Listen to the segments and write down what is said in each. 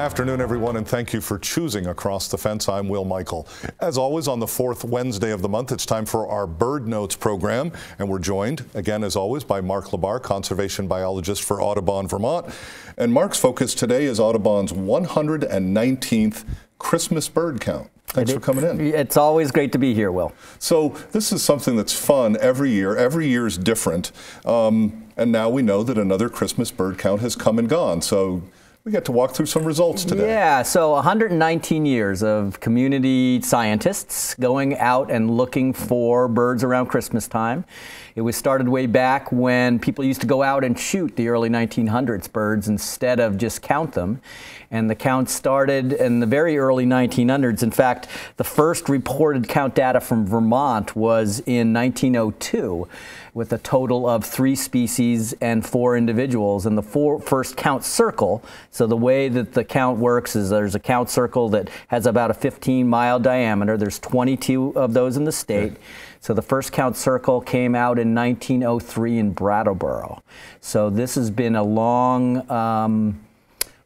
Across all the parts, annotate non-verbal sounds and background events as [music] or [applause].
afternoon, everyone, and thank you for choosing Across the Fence. I'm Will Michael. As always, on the fourth Wednesday of the month, it's time for our Bird Notes program, and we're joined, again, as always, by Mark LaBarr, conservation biologist for Audubon, Vermont. And Mark's focus today is Audubon's 119th Christmas bird count. Thanks for coming in. It's always great to be here, Will. So this is something that's fun every year. Every year is different. Um, and now we know that another Christmas bird count has come and gone. So we get to walk through some results today. Yeah, so 119 years of community scientists going out and looking for birds around Christmas time. It was started way back when people used to go out and shoot the early 1900s birds instead of just count them. And the count started in the very early 1900s. In fact, the first reported count data from Vermont was in 1902 with a total of three species and four individuals. And the four, first count circle, so the way that the count works is there's a count circle that has about a 15 mile diameter. There's 22 of those in the state. So the first count circle came out in 1903 in Brattleboro. So this has been a long, um,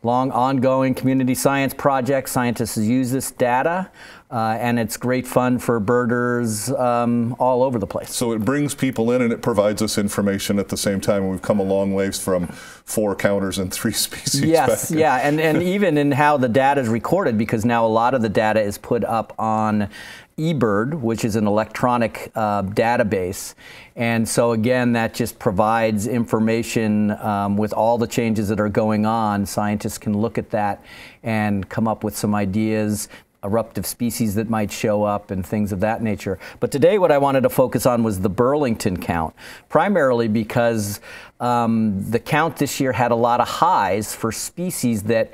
long ongoing community science project. Scientists use this data, uh, and it's great fun for birders um, all over the place. So it brings people in and it provides us information at the same time. We've come a long ways from four counters and three [laughs] species. Yes, back. yeah, and, and [laughs] even in how the data is recorded, because now a lot of the data is put up on eBird, which is an electronic uh, database. And so, again, that just provides information um, with all the changes that are going on. Scientists can look at that and come up with some ideas, eruptive species that might show up, and things of that nature. But today, what I wanted to focus on was the Burlington count, primarily because um, the count this year had a lot of highs for species that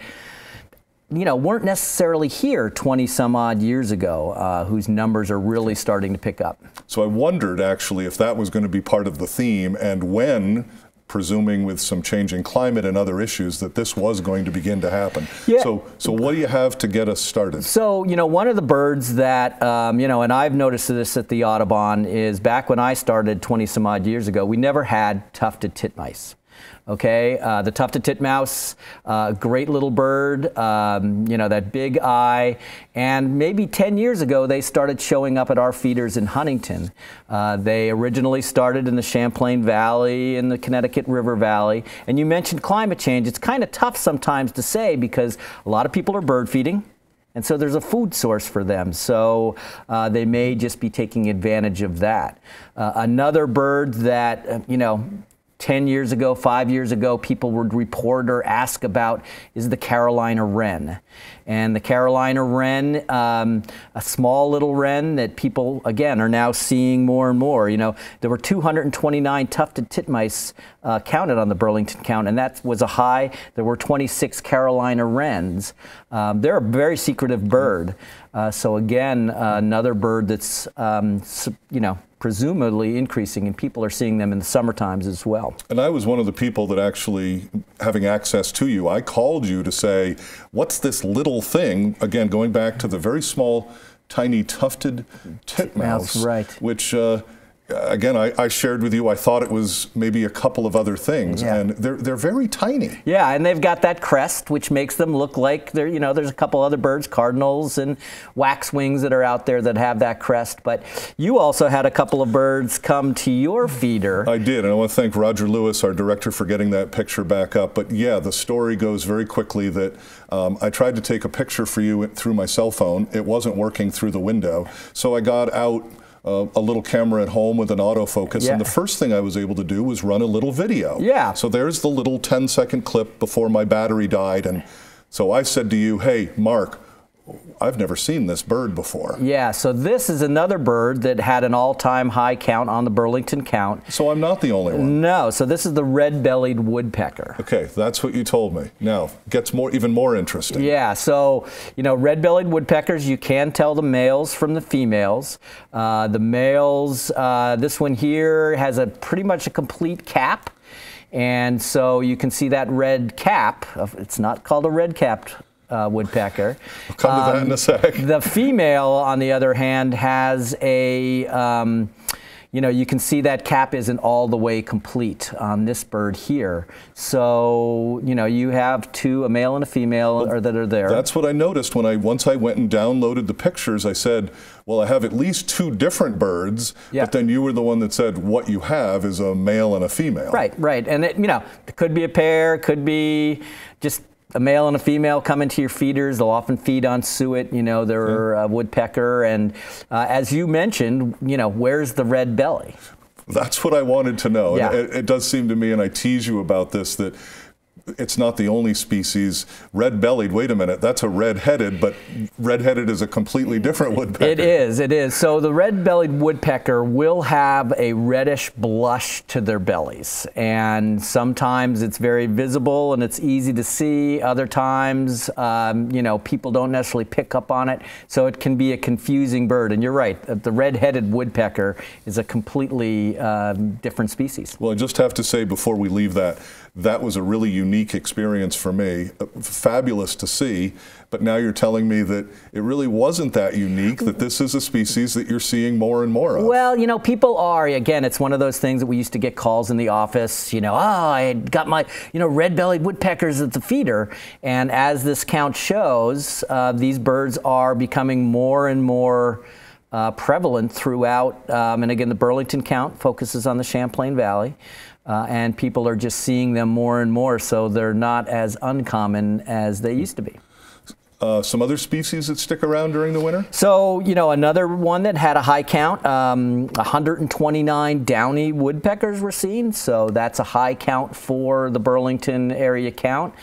you know, weren't necessarily here 20 some odd years ago, uh, whose numbers are really starting to pick up. So I wondered actually if that was going to be part of the theme and when presuming with some changing climate and other issues that this was going to begin to happen. Yeah. So, so what do you have to get us started? So, you know, one of the birds that, um, you know, and I've noticed this at the Audubon is back when I started 20 some odd years ago, we never had tufted titmice. Okay, uh, the tufted titmouse, uh, great little bird, um, you know, that big eye. And maybe 10 years ago, they started showing up at our feeders in Huntington. Uh, they originally started in the Champlain Valley, in the Connecticut River Valley. And you mentioned climate change. It's kind of tough sometimes to say because a lot of people are bird feeding. And so there's a food source for them. So uh, they may just be taking advantage of that. Uh, another bird that, uh, you know, 10 years ago, five years ago, people would report or ask about is the Carolina wren. And the Carolina wren, um, a small little wren that people, again, are now seeing more and more. You know, there were 229 tufted titmice uh, counted on the Burlington count, and that was a high. There were 26 Carolina wrens. Um, they're a very secretive bird. Uh, so again, uh, another bird that's, um, you know, presumably increasing, and people are seeing them in the summer times as well. And I was one of the people that actually, having access to you, I called you to say, what's this little thing? Again, going back to the very small, tiny tufted titmouse, right. which uh, again, I, I, shared with you, I thought it was maybe a couple of other things, yeah. and they're, they're very tiny. Yeah, and they've got that crest, which makes them look like they're, you know, there's a couple other birds, cardinals and waxwings that are out there that have that crest. But you also had a couple of birds come to your feeder. I did, and I want to thank Roger Lewis, our director, for getting that picture back up. But yeah, the story goes very quickly that um, I tried to take a picture for you through my cell phone. It wasn't working through the window, so I got out uh, a little camera at home with an autofocus, yeah. and the first thing I was able to do was run a little video. Yeah. So there's the little 10 second clip before my battery died, and so I said to you, hey, Mark, I've never seen this bird before. Yeah, so this is another bird that had an all-time high count on the Burlington count. So I'm not the only one. No, so this is the red-bellied woodpecker. Okay, that's what you told me. Now, gets more even more interesting. Yeah, so, you know, red-bellied woodpeckers, you can tell the males from the females. Uh, the males, uh, this one here has a pretty much a complete cap. And so you can see that red cap. It's not called a red capped uh, woodpecker. We'll come to um, that in a um, sec. The female, on the other hand, has a um, you know, you can see that cap isn't all the way complete on this bird here. So, you know, you have two, a male and a female, well, that are there. That's what I noticed when I once I went and downloaded the pictures. I said, well, I have at least two different birds, yeah. but then you were the one that said what you have is a male and a female. Right, right, and it, you know, it could be a pair, could be just a male and a female come into your feeders. They'll often feed on suet, you know, they're a woodpecker. And uh, as you mentioned, you know, where's the red belly? That's what I wanted to know. Yeah. It, it, does seem to me, and I tease you about this, that it's not the only species. Red-bellied, wait a minute, that's a red-headed, but red-headed is a completely different woodpecker. It is, it is. So the red-bellied woodpecker will have a reddish blush to their bellies. And sometimes it's very visible and it's easy to see. Other times, um, you know, people don't necessarily pick up on it. So it can be a confusing bird. And you're right, the red-headed woodpecker is a completely um, different species. Well, I just have to say before we leave that, that was a really unique experience for me. Fabulous to see, but now you're telling me that it really wasn't that unique, that this is a species that you're seeing more and more of. Well, you know, people are, again, it's one of those things that we used to get calls in the office, you know, oh, I got my, you know, red-bellied woodpeckers at the feeder. And as this count shows, uh, these birds are becoming more and more uh, prevalent throughout. Um, and again, the Burlington count focuses on the Champlain Valley uh, and people are just seeing them more and more, so they're not as uncommon as they used to be. Uh, some other species that stick around during the winter? So, you know, another one that had a high count, um, 129 downy woodpeckers were seen. So that's a high count for the Burlington area count.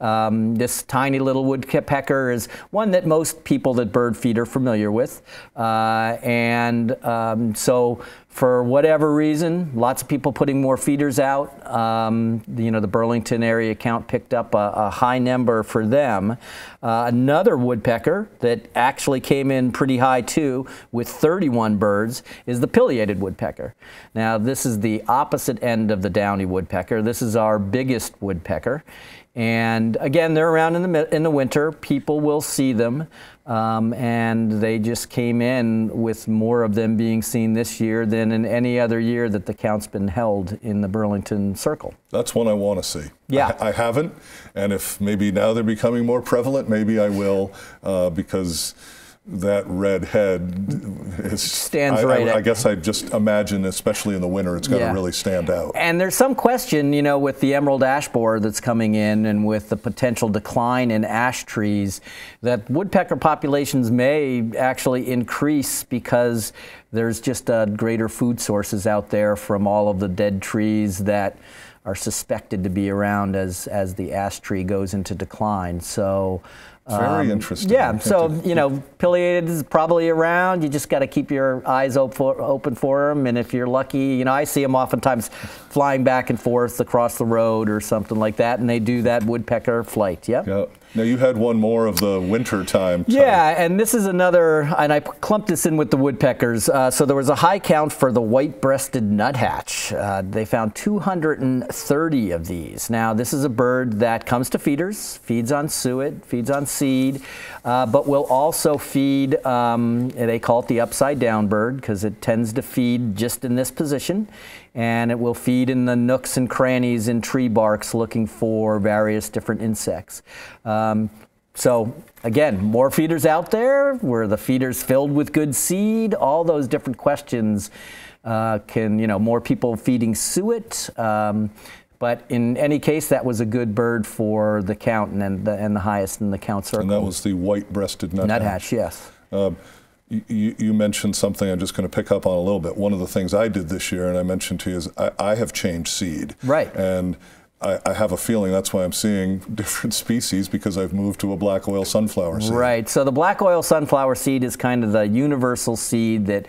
Um, this tiny little woodpecker is one that most people that bird feed are familiar with. Uh, and um, so for whatever reason, lots of people putting more feeders out. Um, you know, the Burlington area count picked up a, a high number for them. Uh, another woodpecker that actually came in pretty high too, with 31 birds, is the pileated woodpecker. Now, this is the opposite end of the downy woodpecker. This is our biggest woodpecker. And again, they're around in the, in the winter. People will see them. Um, and they just came in with more of them being seen this year than in any other year that the count's been held in the Burlington Circle. That's one I want to see. Yeah. I, I haven't. And if maybe now they're becoming more prevalent, maybe I will uh, because that red head is, stands I, right. I, I, guess I just imagine, especially in the winter, it's going to yeah. really stand out. And there's some question, you know, with the emerald ash borer that's coming in, and with the potential decline in ash trees, that woodpecker populations may actually increase because there's just uh, greater food sources out there from all of the dead trees that are suspected to be around as as the ash tree goes into decline. So. Very um, interesting. Yeah, so, you know, pileated is probably around. You just got to keep your eyes op for, open for them. And if you're lucky, you know, I see them oftentimes flying back and forth across the road or something like that, and they do that woodpecker flight. Yep. Yeah. Now you had one more of the winter time. Yeah, and this is another, and I clumped this in with the woodpeckers. Uh, so there was a high count for the white-breasted nuthatch. Uh, they found 230 of these. Now this is a bird that comes to feeders, feeds on suet, feeds on seed, uh, but will also feed. Um, they call it the upside down bird because it tends to feed just in this position and it will feed in the nooks and crannies in tree barks looking for various different insects. Um, so again, more feeders out there. Were the feeders filled with good seed? All those different questions uh, can, you know, more people feeding suet. Um, but in any case, that was a good bird for the count and the, and the highest in the count circle. And that was the white-breasted nuthatch. Nuthatch, yes. Uh, you, you, mentioned something I'm just going to pick up on a little bit. One of the things I did this year, and I mentioned to you, is I, I have changed seed. Right. And I, I, have a feeling that's why I'm seeing [laughs] different species because I've moved to a black oil sunflower seed. Right. So the black oil sunflower seed is kind of the universal seed that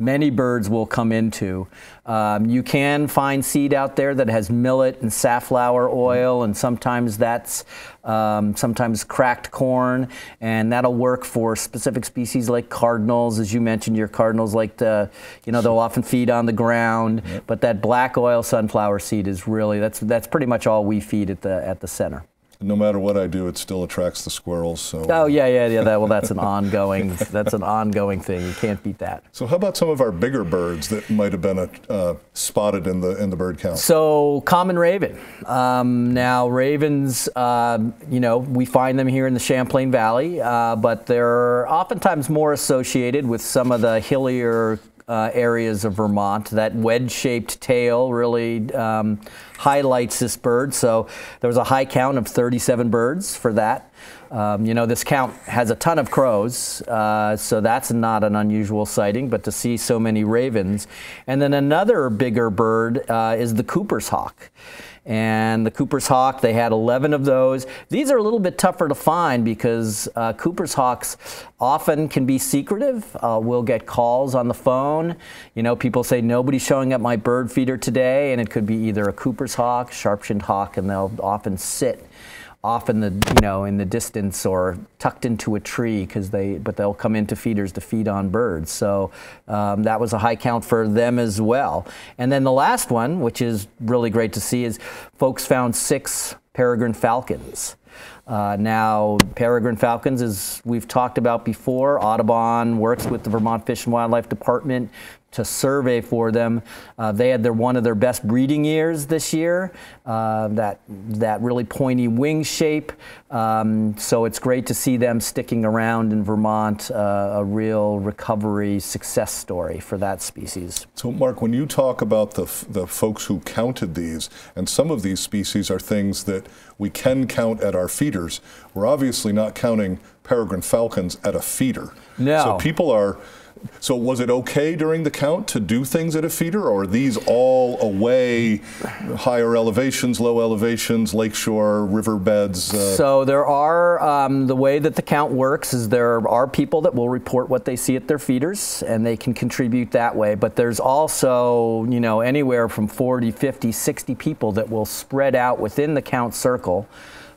many birds will come into. Um, you can find seed out there that has millet and safflower oil, and sometimes that's um, sometimes cracked corn, and that'll work for specific species like cardinals. As you mentioned, your cardinals like to, you know, they'll often feed on the ground. Yep. But that black oil sunflower seed is really that's that's pretty much all we feed at the at the center. No matter what I do, it still attracts the squirrels. So. Oh yeah, yeah, yeah. That, well, that's an [laughs] ongoing. that's an ongoing thing. You can't beat that. So how about some of our bigger birds that might have been uh, spotted in the in the bird count? So common raven. Um, now ravens, uh, you know, we find them here in the Champlain Valley, uh, but they're oftentimes more associated with some of the hillier uh, areas of Vermont. That wedge-shaped tail really um, highlights this bird. So there was a high count of 37 birds for that. Um, you know, this count has a ton of crows, uh, so that's not an unusual sighting, but to see so many ravens. And then another bigger bird uh, is the Cooper's hawk and the Cooper's Hawk, they had 11 of those. These are a little bit tougher to find because uh, Cooper's Hawks often can be secretive. Uh, we'll get calls on the phone. You know, people say, nobody's showing up my bird feeder today, and it could be either a Cooper's Hawk, sharp-shinned hawk, and they'll often sit off in the you know in the distance or tucked into a tree because they but they'll come into feeders to feed on birds. So um, that was a high count for them as well. And then the last one which is really great to see is folks found six peregrine falcons. Uh, now, peregrine falcons, as we've talked about before, Audubon works with the Vermont Fish and Wildlife Department to survey for them. Uh, they had their one of their best breeding years this year. Uh, that that really pointy wing shape. Um, so it's great to see them sticking around in Vermont. Uh, a real recovery success story for that species. So, Mark, when you talk about the the folks who counted these, and some of these species are things that we can count at our feeders. We're obviously not counting peregrine falcons at a feeder. No. So people are so was it okay during the count to do things at a feeder, or are these all away, higher elevations, low elevations, lakeshore, riverbeds? Uh? So there are, um, the way that the count works is there are people that will report what they see at their feeders, and they can contribute that way. But there's also, you know, anywhere from 40, 50, 60 people that will spread out within the count circle.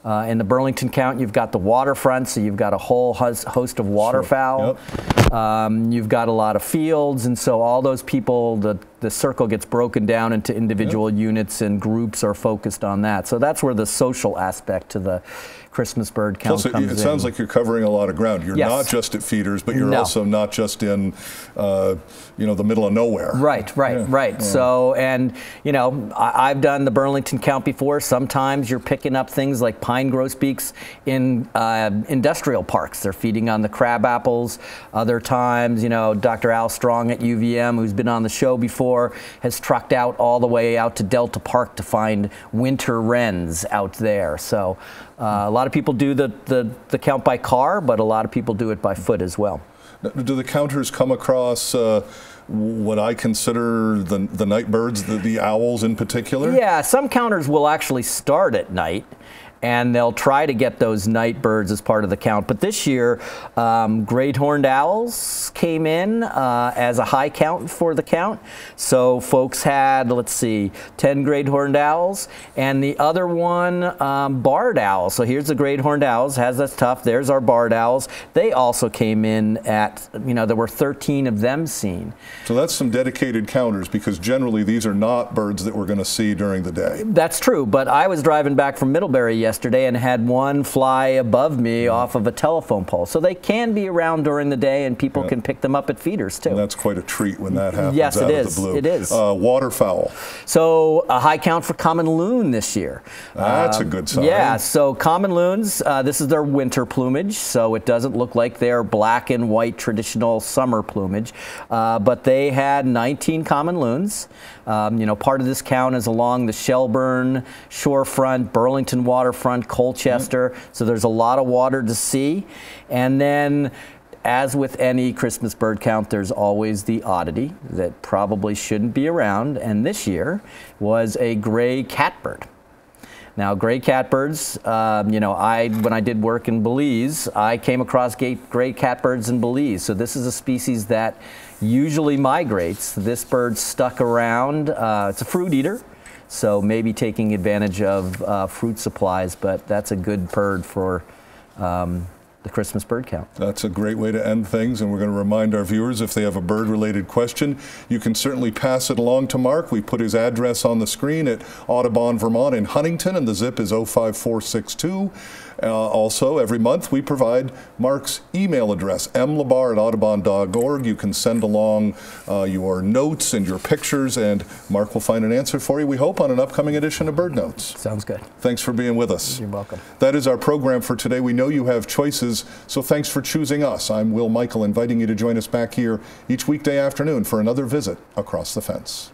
Uh, in the Burlington count, you've got the waterfront, so you've got a whole host of waterfowl. Sure. Yep. Um, you've got a lot of fields, and so all those people, the, the circle gets broken down into individual yep. units, and groups are focused on that. So that's where the social aspect to the Christmas bird count Plus, comes it, it sounds like you're covering a lot of ground. You're yes. not just at feeders, but you're no. also not just in, uh, you know, the middle of nowhere. Right, right, yeah. right. Yeah. So, and you know, I, have done the Burlington count before. Sometimes you're picking up things like pine grosbeaks in uh, industrial parks. They're feeding on the crab apples. Other times, you know, Dr. Al Strong at UVM, who's been on the show before, has trucked out all the way out to Delta Park to find winter wrens out there. So. Uh, a lot of people do the, the, the, count by car, but a lot of people do it by foot as well. Do the counters come across uh, what I consider the, the night birds, the, the owls in particular? Yeah, some counters will actually start at night and they'll try to get those night birds as part of the count. But this year, um, great horned owls came in uh, as a high count for the count. So folks had, let's see, 10 great horned owls, and the other one, um, barred owls. So here's the great horned owls, has us tough. There's our barred owls. They also came in at, you know, there were 13 of them seen. So that's some dedicated counters because generally these are not birds that we're going to see during the day. That's true, but I was driving back from Middlebury yesterday yesterday and had one fly above me off of a telephone pole. So they can be around during the day and people yeah. can pick them up at feeders too. And that's quite a treat when that happens. Yes, it is. It is. Uh, waterfowl. So a high count for common loon this year. That's a good sign. Yeah. So common loons, uh, this is their winter plumage. So it doesn't look like their black and white traditional summer plumage, uh, but they had 19 common loons. Um, you know, part of this count is along the Shelburne shorefront, Burlington waterfront, Colchester. Mm -hmm. So there's a lot of water to see. And then as with any Christmas bird count, there's always the oddity that probably shouldn't be around, and this year was a gray catbird. Now, gray catbirds, um, you know, I when I did work in Belize, I came across gray catbirds in Belize. So this is a species that usually migrates. This bird stuck around. Uh, it's a fruit eater, so maybe taking advantage of uh, fruit supplies, but that's a good bird for um, the Christmas bird count. That's a great way to end things, and we're going to remind our viewers if they have a bird related question, you can certainly pass it along to Mark. We put his address on the screen at Audubon, Vermont in Huntington, and the zip is 05462. Uh, also, every month we provide Mark's email address, mlabarr at audubon.org. You can send along uh, your notes and your pictures, and Mark will find an answer for you, we hope, on an upcoming edition of Bird Notes. Sounds good. Thanks for being with us. You're welcome. That is our program for today. We know you have choices, so thanks for choosing us. I'm Will Michael, inviting you to join us back here each weekday afternoon for another visit across the fence.